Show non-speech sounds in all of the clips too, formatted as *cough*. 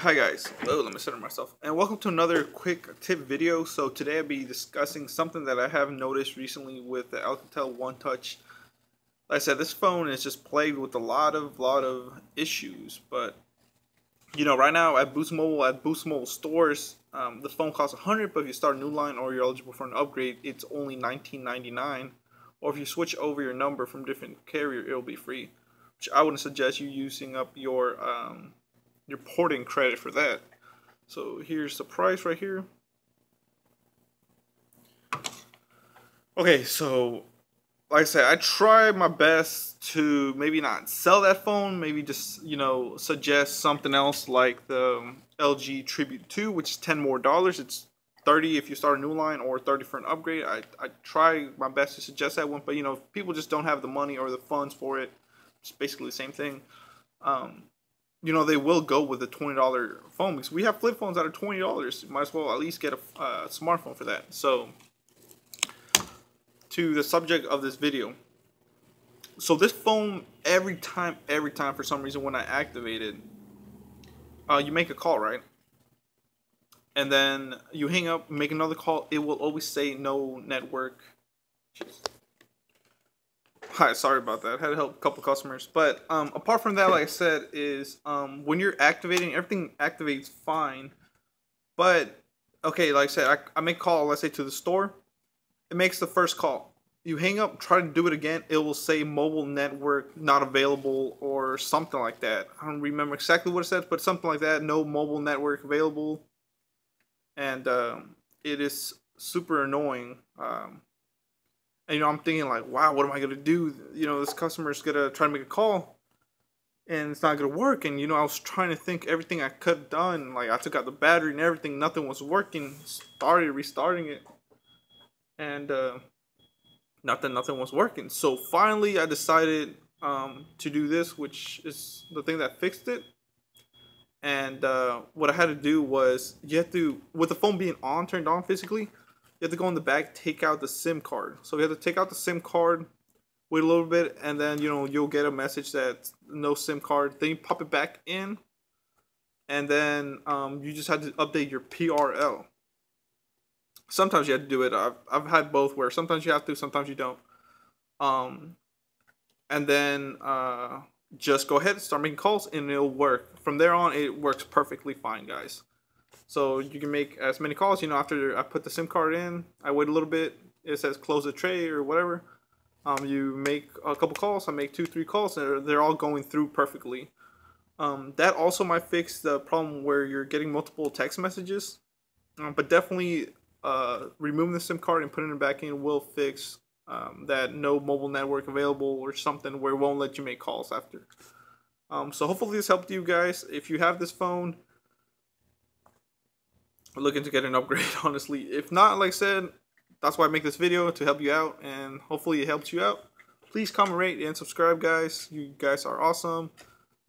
Hi guys, oh let me center myself, and welcome to another quick tip video. So today I'll be discussing something that I have noticed recently with the Alcatel One Touch. Like I said, this phone is just plagued with a lot of lot of issues, but you know right now at Boost Mobile, at Boost Mobile stores, um, the phone costs 100 but if you start a new line or you're eligible for an upgrade, it's only 19.99. Or if you switch over your number from different carrier, it'll be free. Which I wouldn't suggest you using up your um, your porting credit for that. So here's the price right here. Okay, so like I said, I try my best to maybe not sell that phone, maybe just, you know, suggest something else like the LG Tribute 2, which is 10 more dollars. It's 30 if you start a new line or 30 for an upgrade. I, I try my best to suggest that one, but you know, people just don't have the money or the funds for it, it's basically the same thing. Um, you know they will go with a twenty dollar phone because we have flip phones that are twenty dollars. Might as well at least get a uh, smartphone for that. So to the subject of this video. So this phone every time, every time for some reason when I activate it, uh, you make a call right, and then you hang up, make another call. It will always say no network. *laughs* Hi, sorry about that. Had to help a couple customers. But um, apart from that, like I said, is um, when you're activating, everything activates fine. But okay, like I said, I, I make call, let's say to the store. It makes the first call. You hang up, try to do it again. It will say mobile network not available or something like that. I don't remember exactly what it says, but something like that. No mobile network available. And um, it is super annoying. Um, and, you know, I'm thinking like, wow, what am I gonna do? You know, this customer's gonna try to make a call, and it's not gonna work. And you know, I was trying to think everything I could have done. Like I took out the battery and everything, nothing was working. Started restarting it, and uh, nothing, nothing was working. So finally, I decided um, to do this, which is the thing that fixed it. And uh, what I had to do was you have to, with the phone being on, turned on physically you have to go in the back, take out the SIM card. So you have to take out the SIM card, wait a little bit, and then you know you'll get a message that no SIM card. Then you pop it back in, and then um, you just have to update your PRL. Sometimes you have to do it. I've I've had both where sometimes you have to, sometimes you don't. Um, and then uh, just go ahead, and start making calls, and it'll work. From there on, it works perfectly fine, guys. So you can make as many calls. You know, after I put the SIM card in, I wait a little bit. It says close the tray or whatever. Um, you make a couple calls. I make two, three calls, and they're, all going through perfectly. Um, that also might fix the problem where you're getting multiple text messages. Um, but definitely uh, removing the SIM card and putting it back in will fix um, that no mobile network available or something where it won't let you make calls after. Um, so hopefully this helped you guys. If you have this phone, looking to get an upgrade, *laughs* honestly. If not, like I said, that's why I make this video, to help you out, and hopefully it helps you out. Please comment, rate, and subscribe, guys. You guys are awesome.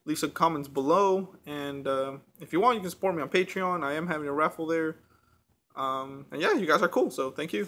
Leave some comments below, and uh, if you want, you can support me on Patreon. I am having a raffle there. Um, and yeah, you guys are cool, so thank you.